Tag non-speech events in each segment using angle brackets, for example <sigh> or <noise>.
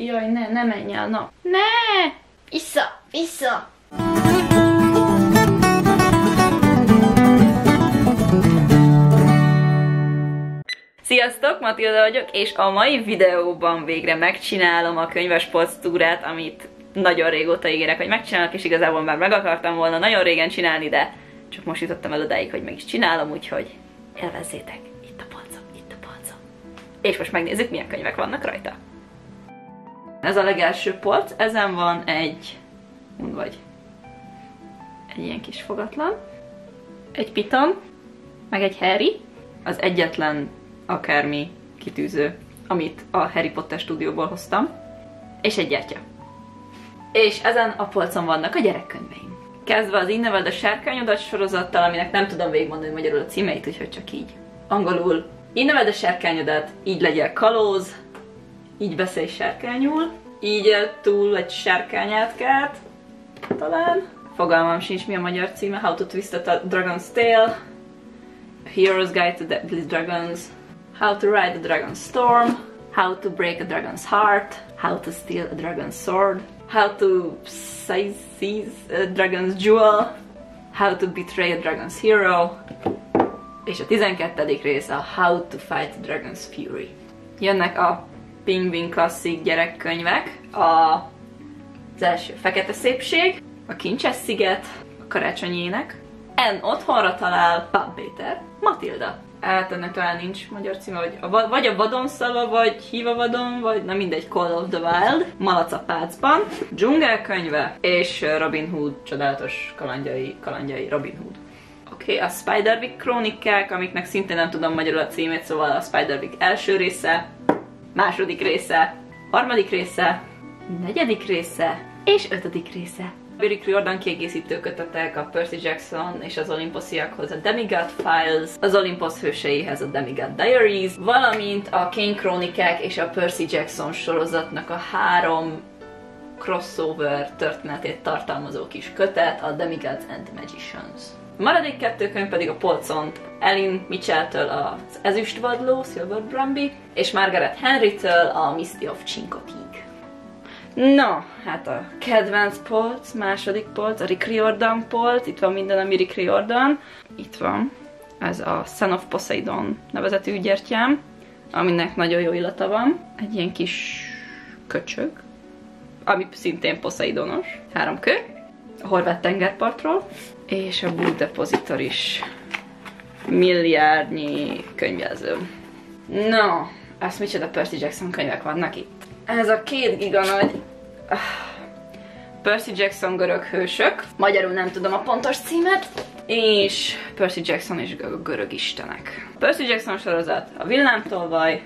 Jaj, ne, ne menj el, na. Ne! Vissza, vissza! Sziasztok, Matilda vagyok, és a mai videóban végre megcsinálom a könyvespolc túrát, amit nagyon régóta ígérek, hogy megcsinálok, és igazából már meg akartam volna nagyon régen csinálni, de csak most jutottam el odáig, hogy meg is csinálom, úgyhogy élvezzétek! Itt a polcom, itt a polcom. És most megnézzük, milyen könyvek vannak rajta. Ez a legelső polc, ezen van egy, mond vagy, egy ilyen kis fogatlan, egy piton, meg egy Harry, az egyetlen akármi kitűző, amit a Harry Potter stúdióból hoztam, és egy gyertya. És ezen a polcon vannak a gyerekkönyveim. Kezdve az Így neveld a sárkányodat sorozattal, aminek nem tudom végigmondani magyarul a címeit, úgyhogy csak így. Angolul Így neveld a sárkányodat, így legyél kalóz, így beszélj sárkányul, így túl egy sárkányátkát, talán. Fogalmam sincs, mi a magyar címe, How to Twist a Dragon's Tail, Hero's Guide to Deadly Dragons, How to Ride a Dragon's Storm, How to Break a Dragon's Heart, How to Steal a Dragon's Sword, How to Seize a Dragon's Jewel, How to Betray a Dragon's Hero, és a 12. rész a How to Fight a Dragon's Fury. Jönnek a Pingvin klasszik gyerekkönyvek, a, az első Fekete Szépség, a Kincses Sziget, a Karácsonyi Ének, En otthonra talál Pán Péter, Matilda. Hát ennek talán nincs magyar címe, vagy a, vagy a vadon szava, vagy híva vadon, vagy na mindegy, Call of the Wild, Malac a pácban, dzsungelkönyve, és Robin Hood csodálatos kalandjai, kalandjai Robin Hood. Oké, okay, a Spiderwick krónikák, amiknek szintén nem tudom magyarul a címét, szóval a Spiderwick első része, második része, harmadik része, negyedik része, és ötödik része. Rick Riordan kiegészítő kötetek a Percy Jackson és az Olymposiakhoz a Demigod Files, az Olympus hőseihez a Demigod Diaries, valamint a Kane Krónikák és a Percy Jackson sorozatnak a három crossover történetét tartalmazó kis kötet, a Demigods and Magicians. Maradék kettő könyv pedig a polcont Ellen Mitchell-től az Ezüstvadló, Silver Brumby, és Margaret Henry-től a Misty of Chincoteague. No, hát a kedvenc polc, második polc, a Rick Riordan polc, itt van minden, ami Rick Riordan. Itt van, ez a Son of Poseidon nevezetű gyertyám, aminek nagyon jó illata van. Egy ilyen kis köcsög, ami szintén Poseidonos. Három kő, a horvát tengerpartról, és a Bull Depositor is milliárdnyi könyvjelző. No, azt micsoda Percy Jackson könyvek vannak itt. Ez a két giga nagy Percy Jackson görög hősök, magyarul nem tudom a pontos címet, és Percy Jackson és a görög istenek. Percy Jackson sorozat, a villámtolvaj,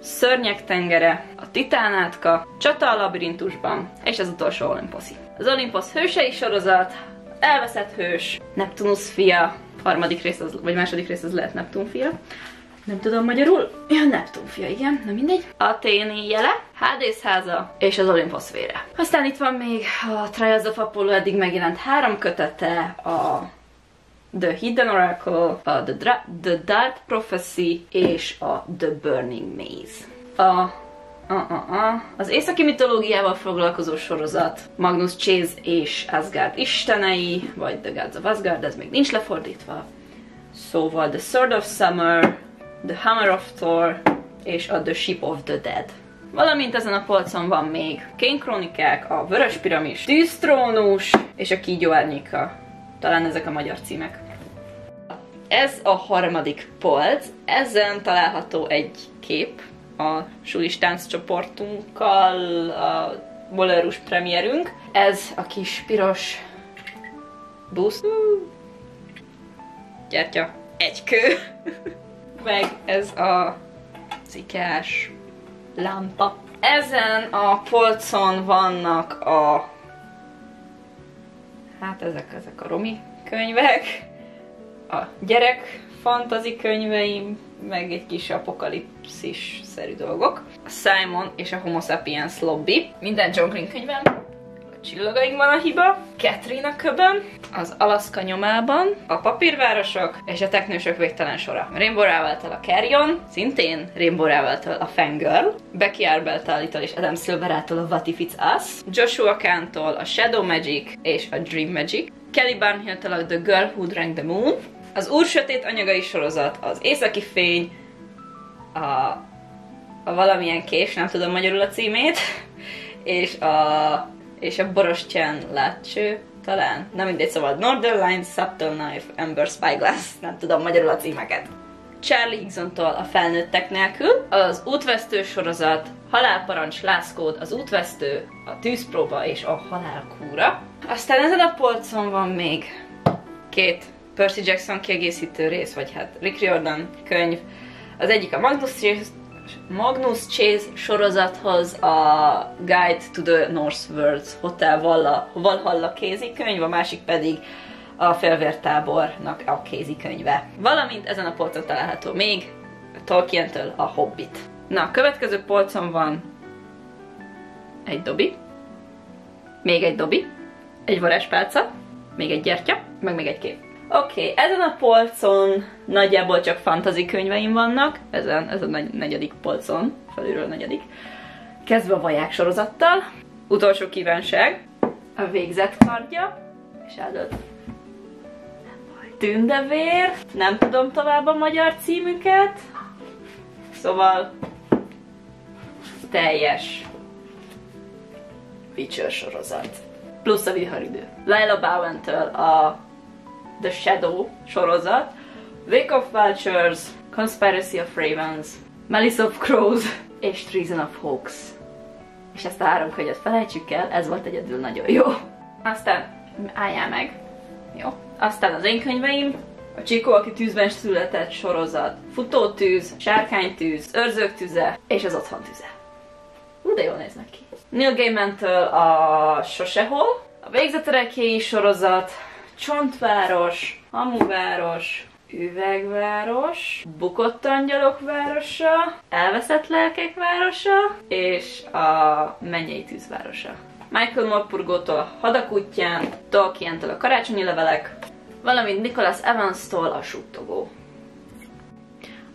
Szörnyek tengere, a Titánátka, Csata a labirintusban, és az utolsó Olymposzi. Az Olympus hősei sorozat, elveszett hős, Neptunus fia, harmadik rész az, vagy második rész az lehet Neptun fia, nem tudom magyarul. Ja, Neptun fia, igen, na mindegy. Athéni jele, Hades háza és az Olympus vére. Aztán itt van még a Trials of Apollo eddig megjelent három kötete, a The Hidden Oracle, a The, Dra The Dark Prophecy és a The Burning Maze. A Uh, uh, uh. Az északi mitológiával foglalkozó sorozat Magnus Chase és Asgard istenei, vagy The Gods of Asgard, ez még nincs lefordítva. Szóval The Sword of Summer, The Hammer of Thor és a The Ship of the Dead. Valamint ezen a polcon van még Kén Krónikák, a Vörös Piramis, Tűztrónus és a Kígyó Árnyéka. Talán ezek a magyar címek. Ez a harmadik polc, ezen található egy kép a sulis csoportunkkal, a Bolerus premierünk. Ez a kis piros busz. Gyertya. Egy kő. <laughs> meg ez a cikás lámpa. Ezen a polcon vannak a hát ezek, ezek a romi könyvek, a gyerek fantazi könyveim, meg egy kis apokalipszis-szerű dolgok. A Simon és a Homo sapiens lobby. Minden John Green könyvem. a csillagainkban a hiba, Catherine a köbön, az Alaska nyomában, a papírvárosok. És a teknősök végtelen sora. Rainbow Rowell-től a Carrion, szintén Rainbow Rowell-től a Fangirl, Becky Arbel állítól és Adam Silverától a What If It's Us, Joshua Kahn-tól a Shadow Magic és a Dream Magic, Kelly Barnhill-től a The Girl Who Drank the Moon, az Úr Sötét anyagai sorozat, az Északi Fény, a, a valamilyen kés, nem tudom magyarul a címét, <laughs> és a, és a Borostyán látcső, talán, nem mindegy, szóval Northern Line, Subtle Knife, Ember Spyglass, nem tudom magyarul a címeket. Charlie Higgson-tól a felnőttek nélkül, az útvesztő sorozat, Halálparancs, Lászkód, az útvesztő, a tűzpróba és a halálkúra. Aztán ezen a polcon van még két Percy Jackson kiegészítő rész, vagy hát Rick Riordan könyv. Az egyik a Magnus Chase, Magnus Chase sorozathoz a Guide to the North Worlds Hotel Valhalla, Valhalla kézikönyv, a másik pedig a felvértábornak a kézikönyve. Valamint ezen a polcon található még Tolkien-től a Hobbit. Na, a következő polcon van egy dobi, még egy dobi, egy varázspálca, még egy gyertya, meg még egy kép. Oké, okay, ezen a polcon nagyjából csak fantasy könyveim vannak, ezen, ez a negyedik polcon, felülről a negyedik. Kezdve a vaják sorozattal. Utolsó kívánság, a végzett kardja, és eldölt Tündevér, nem tudom tovább a magyar címüket, szóval teljes Witcher sorozat. Plusz a viharidő. Laila Bowen-től a The Shadow sorozat, Wake of Vultures, Conspiracy of Ravens, Malice of Crows és Treason of Hawks. És ezt a három könyvet felejtsük el, ez volt egyedül nagyon jó. Aztán álljál meg. Jó. Aztán az én könyveim, a Csikó, aki tűzben született sorozat, Futótűz, Sárkánytűz, Őrzők tüze és az Otthon tüze. Hú, de jól néznek ki. Neil Gaiman-től a Sosehol, a Végzeterekéi sorozat, Csontváros, Hamuváros, Üvegváros, Bukott Angyalok városa, Elveszett Lelkek városa, és a Mennyei Tűzvárosa. Michael Morpurgótól a Hadakutján, Tolkien-től a Karácsonyi Levelek, valamint Nicholas Evans-tól a Suttogó.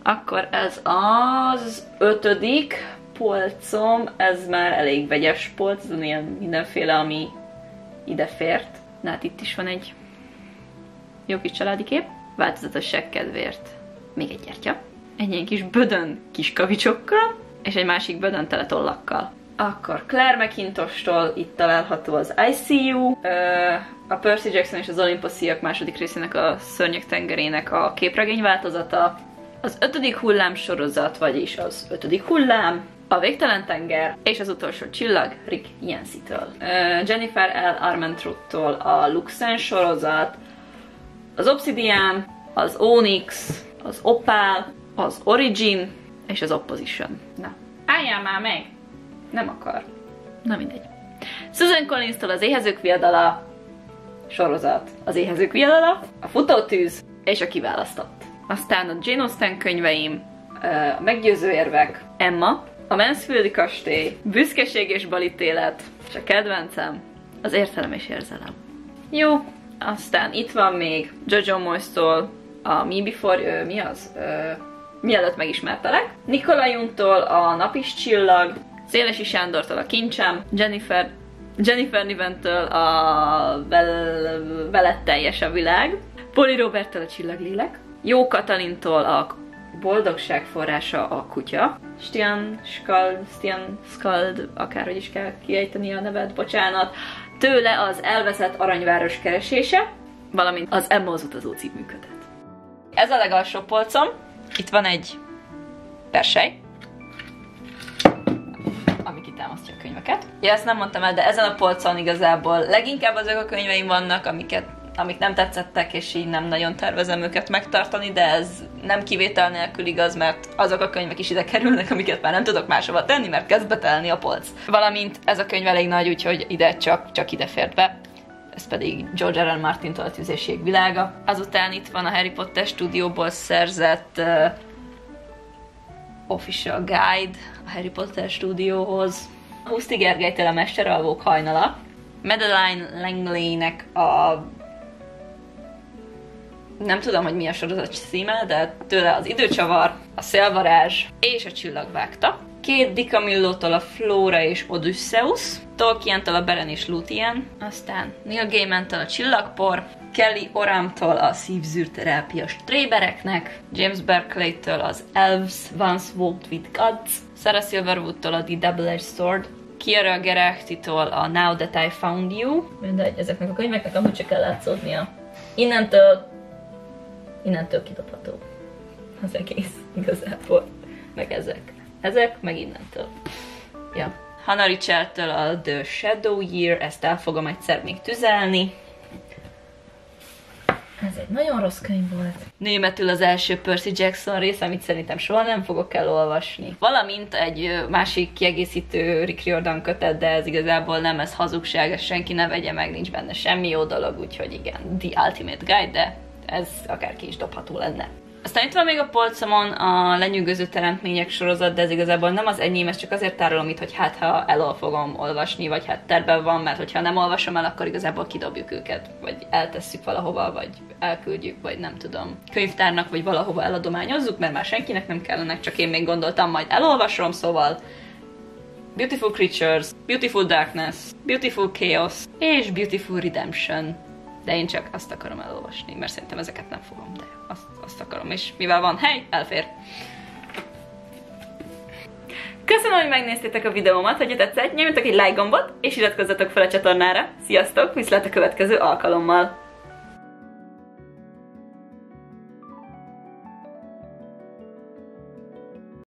Akkor ez az ötödik polcom, ez már elég vegyes polc, ez ilyen mindenféle, ami ide fért. Na hát itt is van egy jó kis családi kép, változatos kedvéért még egy gyertya, egy ilyen kis bödön kis kavicsokkal, és egy másik bödön tele tollakkal. Akkor Claire McIntostól itt található az ICU, a Percy Jackson és az Olymposiak második részének a Szörnyek tengerének a képregény változata, az ötödik hullám sorozat, vagyis az ötödik hullám, a Végtelen tenger és az utolsó csillag Rick Yancey-től. Jennifer L. Armentrout-tól a Luxen sorozat, az Obsidian, az Onyx, az Opal, az Origin és az Opposition. Na, álljál már meg! Nem akar. Na mindegy. Susan Collins-tól az Éhezők viadala, sorozat, az Éhezők viadala, a Futótűz és a Kiválasztott. Aztán a Jane Austen könyveim, a Meggyőző érvek, Emma, a Mansfieldi kastély, Büszkeség és balítélet, és a kedvencem, az értelem és érzelem. Jó, aztán itt van még Jojo Moyes-tól a Me Before, ö, mi az? Ö, mielőtt megismertelek. Nikolajuntól a Nap is csillag, Szélesi Sándortól a Kincsem, Jennifer Jennifer Niventől a vel, veled teljes a világ, Poli Roberttől a csillaglélek, Jó Katalintól a boldogság forrása a kutya, Stian Skald, Stian Skald, akárhogy is kell kiejteni a nevet, bocsánat, tőle az elveszett aranyváros keresése, valamint az Emma az utazó című kötet. Ez a legalsó polcom, itt van egy persely, ami kitámasztja a könyveket. Ja, ezt nem mondtam el, de ezen a polcon igazából leginkább azok a könyveim vannak, amiket amik nem tetszettek, és így nem nagyon tervezem őket megtartani, de ez nem kivétel nélkül igaz, mert azok a könyvek is ide kerülnek, amiket már nem tudok máshova tenni, mert kezd betelni a polc. Valamint ez a könyv elég nagy, úgyhogy ide csak, csak ide fért be ez pedig George R. R. Martin-tól a Tüzérség világa. Azután itt van a Harry Potter stúdióból szerzett uh, official guide a Harry Potter stúdióhoz. Huszti Gergelytől a Mesteralvók hajnala, Madeline Langley-nek a nem tudom, hogy mi a sorozat címe, de tőle az időcsavar, a szélvarázs és a csillagvágta. Két DiCamillo-tól a Flora és Odysseus, Tolkien-től a Beren és Luthien, aztán Neil Gaiman-től a Csillagpor, Kelly Oramtól a szívzűrterápia strébereknek, James Berkeley-től az Elves Once Walked with Gods, Sarah Silverwood-tól a The Double-Edged Sword, Kiera Gerechti-tól a Now That I Found You. Mindegy, ezeknek a könyveknek amúgy csak kell látszódnia. Innentől, innentől kidobható az egész igazából. Meg ezek. Ezek, meg innentől. Ja. Hannah Richard-től a The Shadow Year, ezt el fogom egyszer még tüzelni. Ez egy nagyon rossz könyv volt. Németül az első Percy Jackson rész, amit szerintem soha nem fogok elolvasni. Valamint egy másik kiegészítő Rick Riordan kötet, de ez igazából nem, ez hazugság, ez senki ne vegye meg, nincs benne semmi jó dolog, úgyhogy igen, The Ultimate Guide, de ez akárki is dobható lenne. Aztán itt van még a polcomon a lenyűgöző teremtmények sorozat, de ez igazából nem az enyém, ezt csak azért tárolom itt, hogy hát ha elol fogom olvasni, vagy hát terben van, mert hogyha nem olvasom el, akkor igazából kidobjuk őket, vagy eltesszük valahova, vagy elküldjük, vagy nem tudom, könyvtárnak, vagy valahova eladományozzuk, mert már senkinek nem kellenek, csak én még gondoltam, majd elolvasom, szóval Beautiful Creatures, Beautiful Darkness, Beautiful Chaos és Beautiful Redemption. De én csak azt akarom elolvasni, mert szerintem ezeket nem fogom, de azt, azt akarom, és mivel van hely, elfér. Köszönöm, hogy megnéztétek a videómat, hogyha tetszett, nyomjatok egy like gombot, és iratkozzatok fel a csatornára. Sziasztok, viszlát a következő alkalommal!